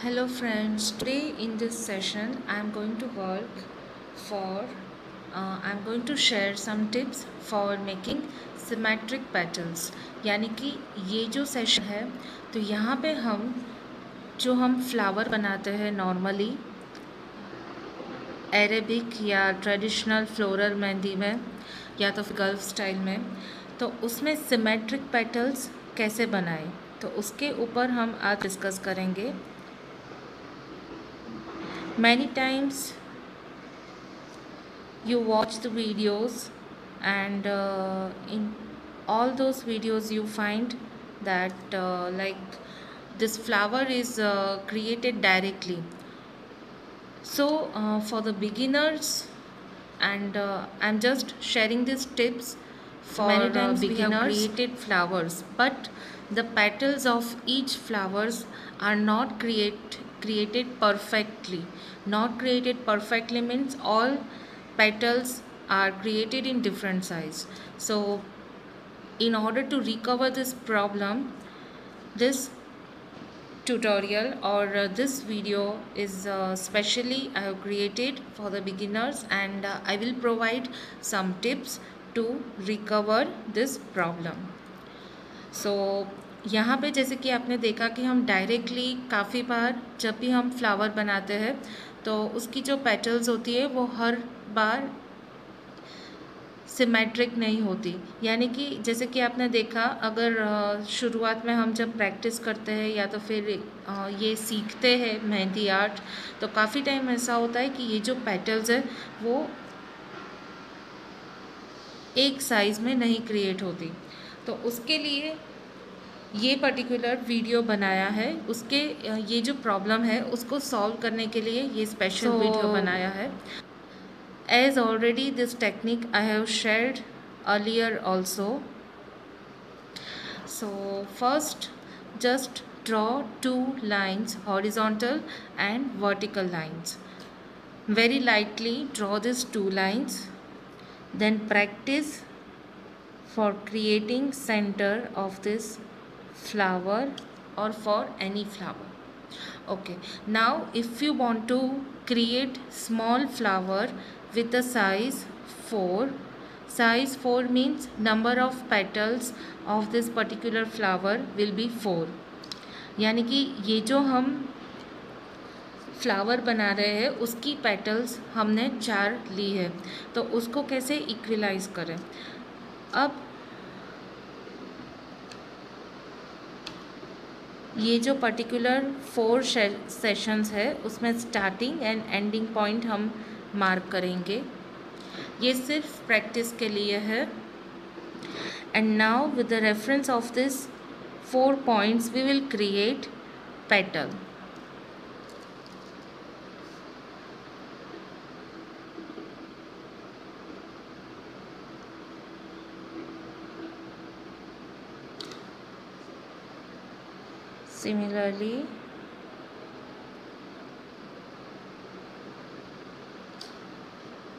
Hello friends, today in this session I am going to work for uh, I am going to share some tips for making symmetric petals यानी कि ये जो session है तो यहाँ पे हम जो हम फ्लावर बनाते हैं नॉर्मली एरेबिक या ट्रेडिशनल फ्लोरल मेहंदी में या तो गल्फ स्टाइल में तो उसमें सिमेट्रिक पेटल्स कैसे बनाएँ तो उसके ऊपर हम आज डिस्कस करेंगे many times you watch the videos and uh, in all those videos you find that uh, like this flower is uh, created directly. So uh, for the beginners and uh, i'm just sharing these tips for Many times we have created flowers but the petals of each flowers are not create created perfectly not created perfectly means all petals are created in different size so in order to recover this problem this tutorial or uh, this video is uh, specially I have created for the beginners and uh, I will provide some tips to recover this problem so यहाँ पे जैसे कि आपने देखा कि हम directly काफ़ी बार जब भी हम फ्लावर बनाते हैं तो उसकी जो पेटल्स होती है, वो हर बार सिमेट्रिक नहीं होती। यानी कि जैसे कि आपने देखा, अगर शुरुआत में हम जब प्रैक्टिस करते हैं या तो फिर ये सीखते हैं मेहंदी आर्ट तो काफ़ी टाइम ऐसा होता है कि ये जो पेटल्स है, वो एक साइज़ में नहीं क्रिएट होती। तो उसके लिए ये पर्टिकुलर वीडियो बनाया है। उसके ये जो प्रॉब्लम है उसको सॉल्व करने के लिए ये स्पेशल so, वीडियो बनाया है। As already this technique I have shared earlier also so first just draw two lines horizontal and vertical lines very lightly draw this two lines then practice for creating centre of this flower or for any flower okay now if you want to create small flower with a size 4 size 4 means number of petals of this particular flower will be 4 यानी कि ये जो हम flower बना रहे हैं उसकी petals हमने चार ली है तो उसको कैसे इक्वलाइज करें अब ये जो पर्टिकुलर फोर सेशंस है, उसमें स्टार्टिंग एंड एंडिंग पॉइंट हम मार्क करेंगे। ये सिर्फ़ प्रैक्टिस के लिए है। And now with the reference of this four points we will create petal similarly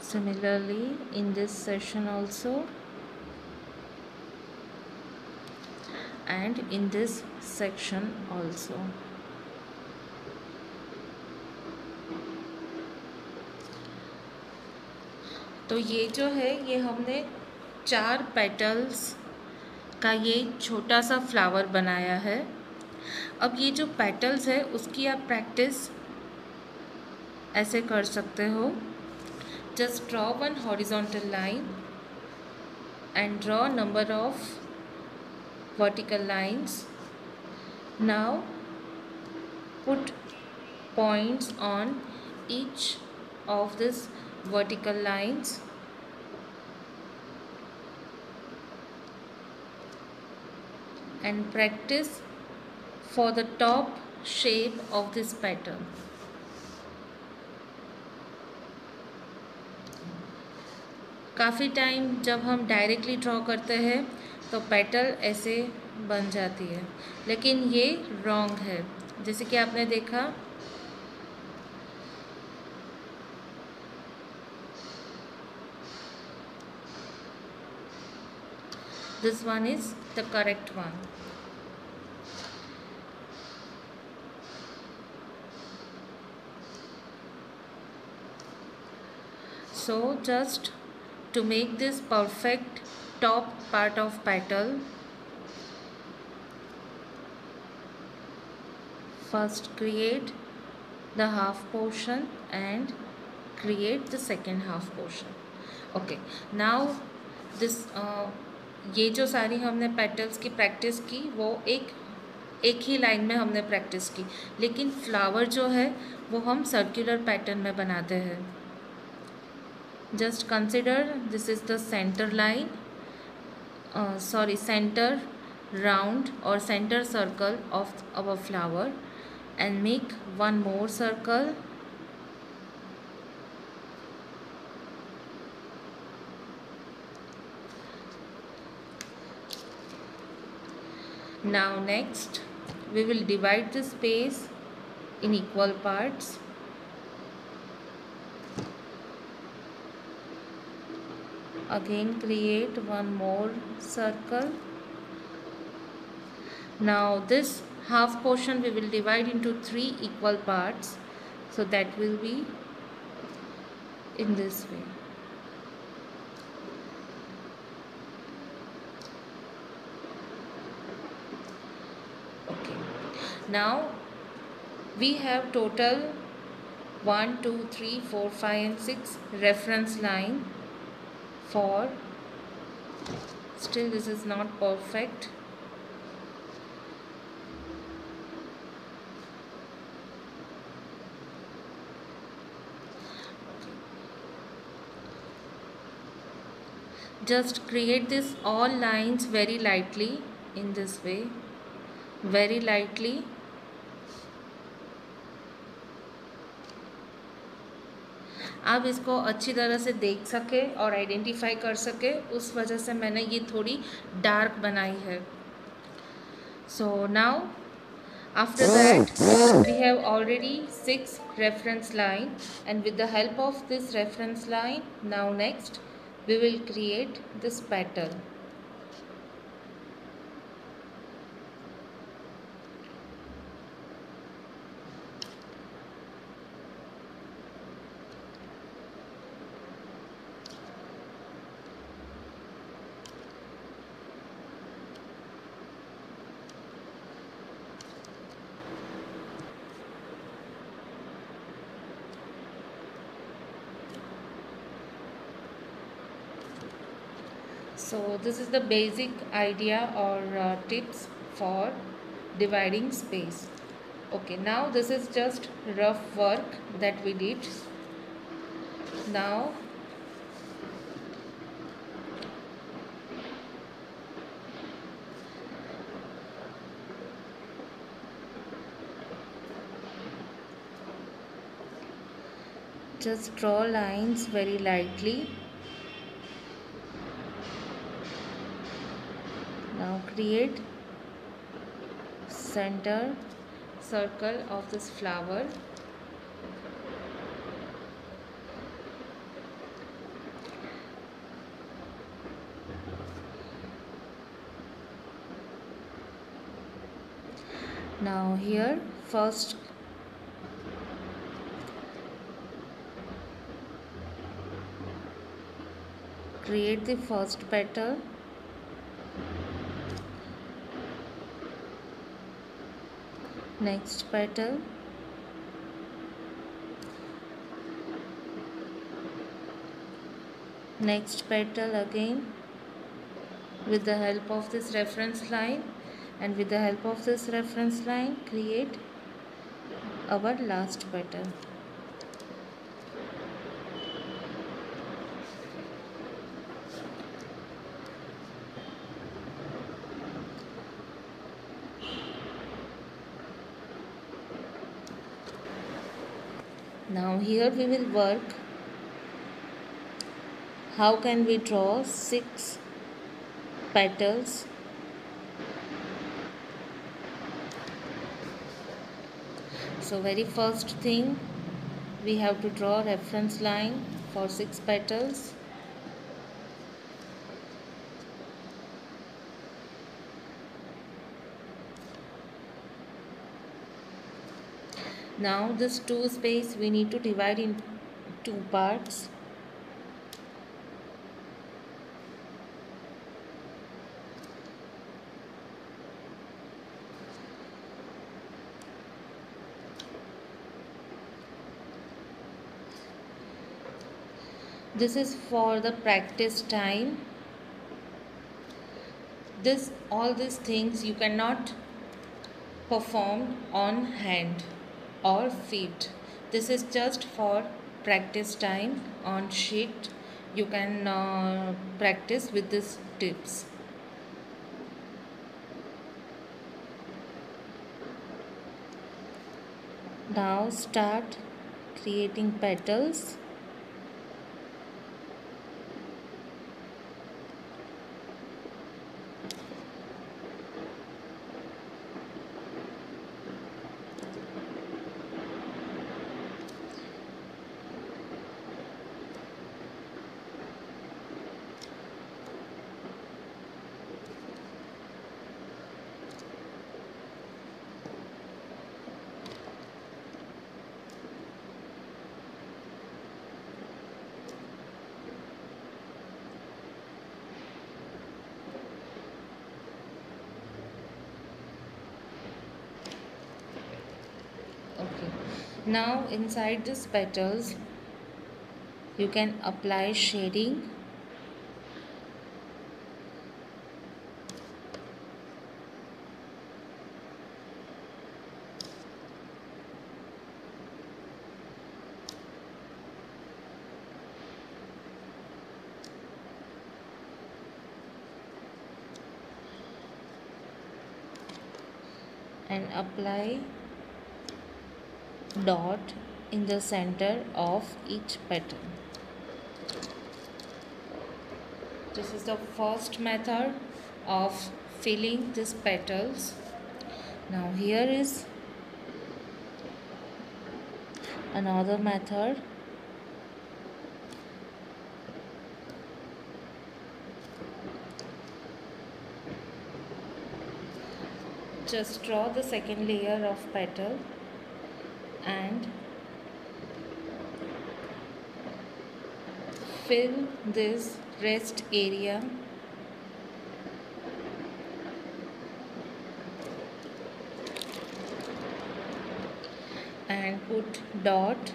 similarly in this session also and in this section also तो ये जो है ये हमने चार पेटल्स का ये छोटा सा फ्लावर बनाया है अब ये जो पेटल्स है, उसकी आप प्रैक्टिस ऐसे कर सकते हो। Just draw one horizontal line and draw number of vertical lines now put points on each of this vertical lines and practice for the top shape of this pattern. काफ़ी time जब हम directly draw करते हैं तो petal ऐसे बन जाती है। लेकिन ये रॉन्ग है। जैसे कि आपने देखा this one is the correct one so just to make this perfect top part of petal first create the half portion and create the second half portion okay now this uh, ये जो सारी हमने petals की practice की वो एक एक ही line में हमने प्रैक्टिस की लेकिन फ्लावर जो है वो हम सर्कुलर पैटर्न में बनाते हैं just consider this is the center line uh, sorry center round or center circle of our flower and make one more circle. Now next we will divide the space in equal parts again create one more circle. Now this half portion we will divide into three equal parts. So that will be in this way. Okay. Now we have total 1 2 3 4 5 and 6 reference line for. Still this is not perfect. Just create this all lines very lightly in this way. Very lightly आप इसको अच्छी तरह से देख सके और identify कर सके उस वजह से मैंने ये थोड़ी डार्क बनाई है। So now after that we have already six reference line and with the help of this reference line now next we will create this pattern so this is the basic idea or uh, tips for dividing space. Okay now this is just rough work that we did. Now just draw lines very lightly now create center circle of this flower. Now here first create the first petal next petal. Next petal again. With the help of this reference line and with the help of this reference line create our last petal now here we will work. How can we draw six petals? So very first thing we have to draw reference line for six petals now this 2 space we need to divide in two parts. This is for the practice time. This all these things you cannot perform on hand or feet this is just for practice time on sheet. You can uh, practice with these tips. Now start creating petals okay now inside these petals you can apply shading. And apply dot in the center of each petal. This is the first method of filling these petals. Now here is another method. Just draw the second layer of petal and fill this rest area. And put dot.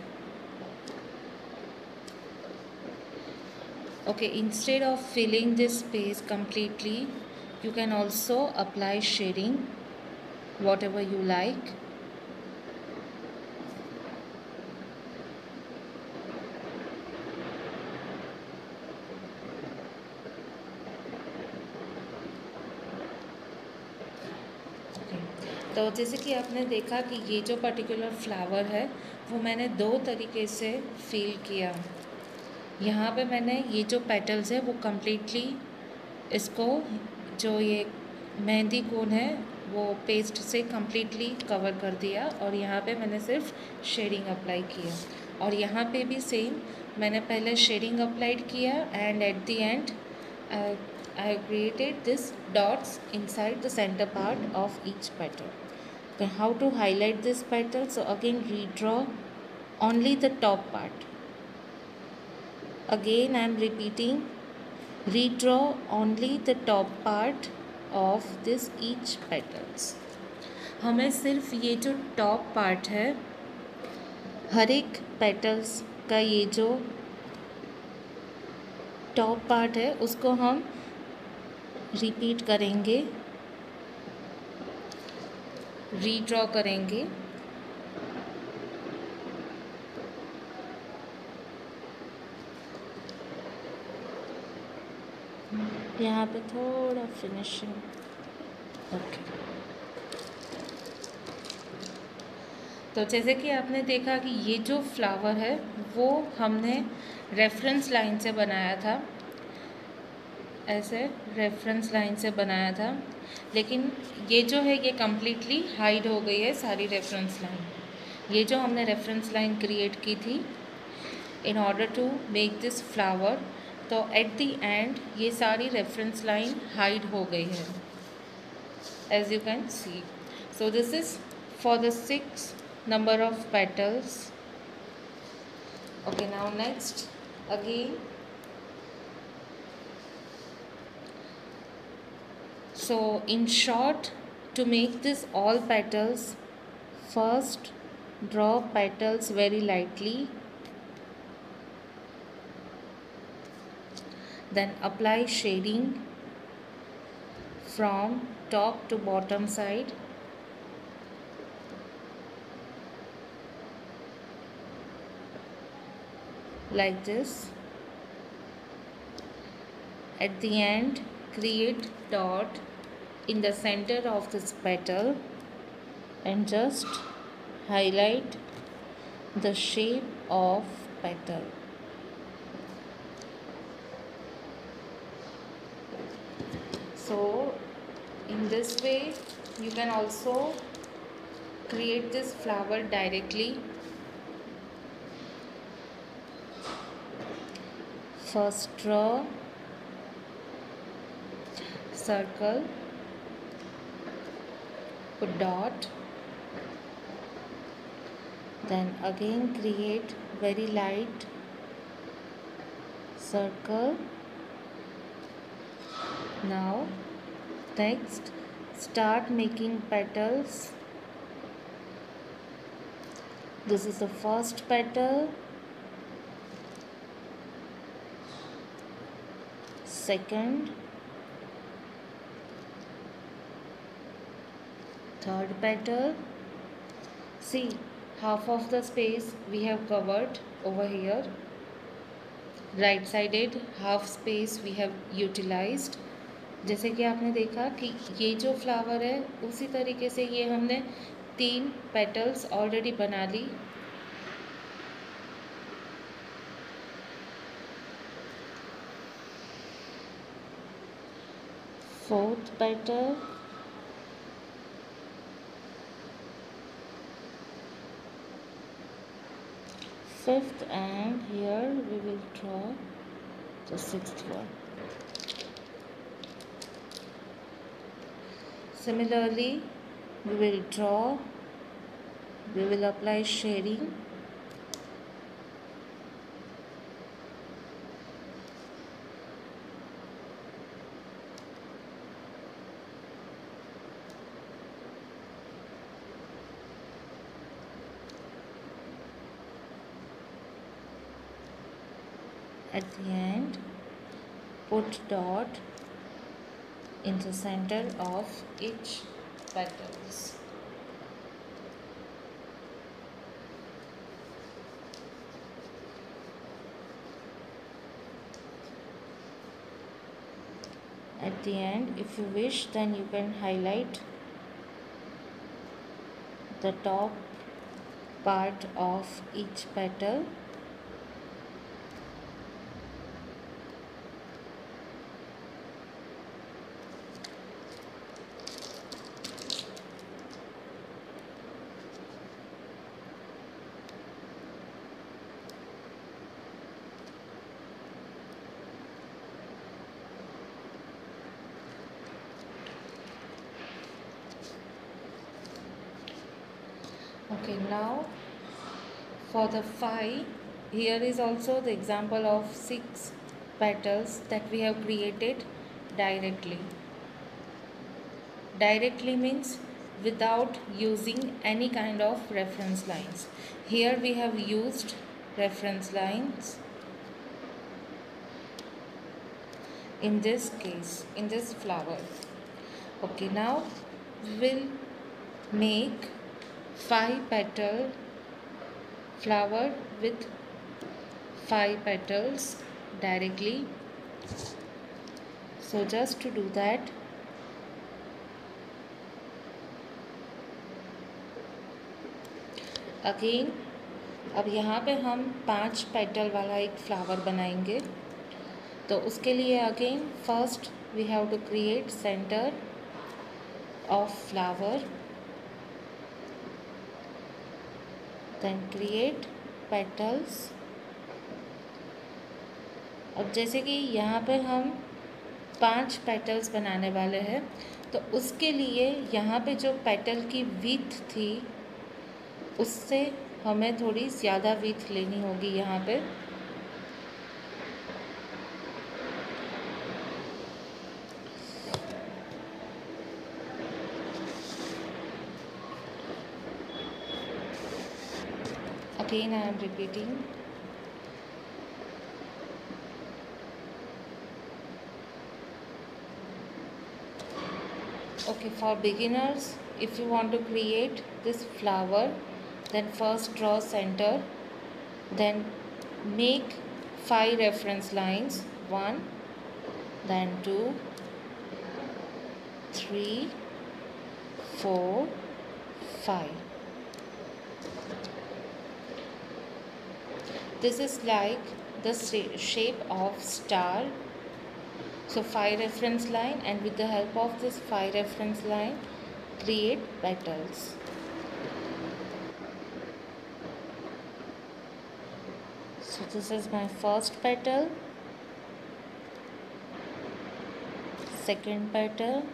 Okay instead of filling this space completely you can also apply shading whatever you like तो जैसे कि आपने देखा कि ये जो particular flower है, वो मैंने दो तरीके से फील किया यहाँ पे मैंने ये जो पेटल्स है, वो कम्प्लीटली इसको जो ये मेहंदी कोन है, वो पेस्ट से कम्प्लीटली कवर कर दिया और यहाँ पे मैंने सिर्फ़ शेडिंग अप्लाई किया और यहाँ पे भी सेम मैंने पहले शेडिंग अप्लाइड किया and at the end I created this dots inside the center part of each petal. How to highlight this petal? So again redraw only the top part. Again I am repeating redraw only the top part of this each petals. हमें सिर्फ़ ये जो top part है हर एक petals का ये जो top part है उसको हम रिपीट करेंगे रीड्रॉ करेंगे। यहाँ पे थोड़ा फिनिशिंग ओके तो जैसे कि आपने देखा कि ये जो फ्लावर है, वो हमने रेफरेंस लाइन से बनाया था। ऐसे रेफरेंस लाइन से बनाया था। लेकिन ये जो है, ये कम्प्लीटली हाइड हो गई है सारी रेफरेंस लाइन ये जो हमने रेफरेंस लाइन क्रिएट की थी in order to make this flower तो एट द एंड ये सारी रेफरेंस लाइन हाइड हो गई है as you can see so this is for the six number of petals okay now next again so in short to make this all petals first draw petals very lightly. Then apply shading from top to bottom side. Like this. At the end create dot in the center of this petal and just highlight the shape of petal. So in this way you can also create this flower directly first draw circle put dot then again create very light circle. Now next start making petals. This is the first petal. Second third petal see half of the space we have covered over here right sided half space we have utilized जैसे कि आपने देखा कि ये जो flower है उसी तरीके से ये हमने तीन पेटल्स ऑलरेडी बना ली fourth petal fifth and here we will draw the sixth one. Similarly we will draw we will apply shading at the end put dot in the center of each petals. At the end if you wish then you can highlight the top part of each petal okay now for the 5 here is also the example of 6 petals that we have created directly. Directly means without using any kind of reference lines. Here we have used reference lines. In this case in this flower. Okay now we will make five petal flower with five petals directly. So, just to do that again अब यहाँ पे हम पाँच petal वाला एक flower बनाएँगे। तो उसके लिए again first we have to create centre of flower then create petals अब जैसे कि यहाँ पर हम पाँच पेटल्स बनाने वाले हैं तो उसके लिए यहाँ पे जो पेटल की विथ थी, उससे हमें थोड़ी ज़्यादा विथ लेनी होगी यहाँ पे। again I am repeating. Okay for beginners if you want to create this flower then first draw center then make five reference lines one then two three four five this is like the shape of star. So five reference line and with the help of this five reference line create petals. So this is my first petal. Second petal.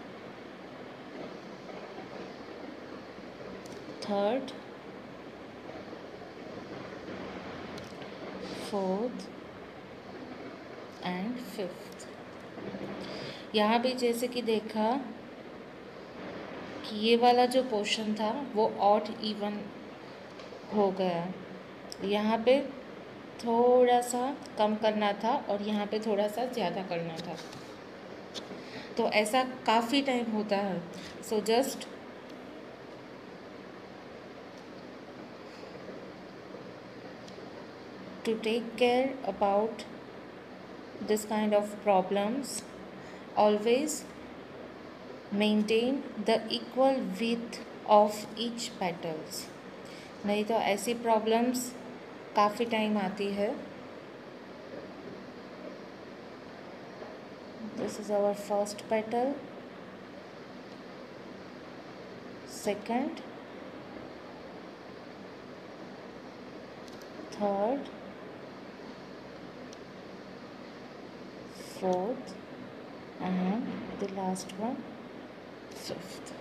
Third fourth and fifth. यहाँ भी जैसे कि देखा कि ये वाला जो portion था, वो ऑट इवन हो गया। यहाँ पे थोड़ा सा कम करना था और यहाँ पे थोड़ा सा ज़्यादा करना था। तो ऐसा काफ़ी टाइम होता है। So just to take care about this kind of problems always maintain the equal width of each petals नहीं तो ऐसी प्रॉब्लम्स काफ़ी टाइम आती है this is our first petal second third Fourth. And the last one. Fifth.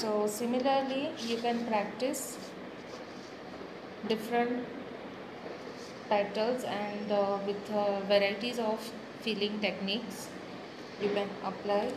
So similarly you can practice different titles and uh, with uh, varieties of filling techniques you can apply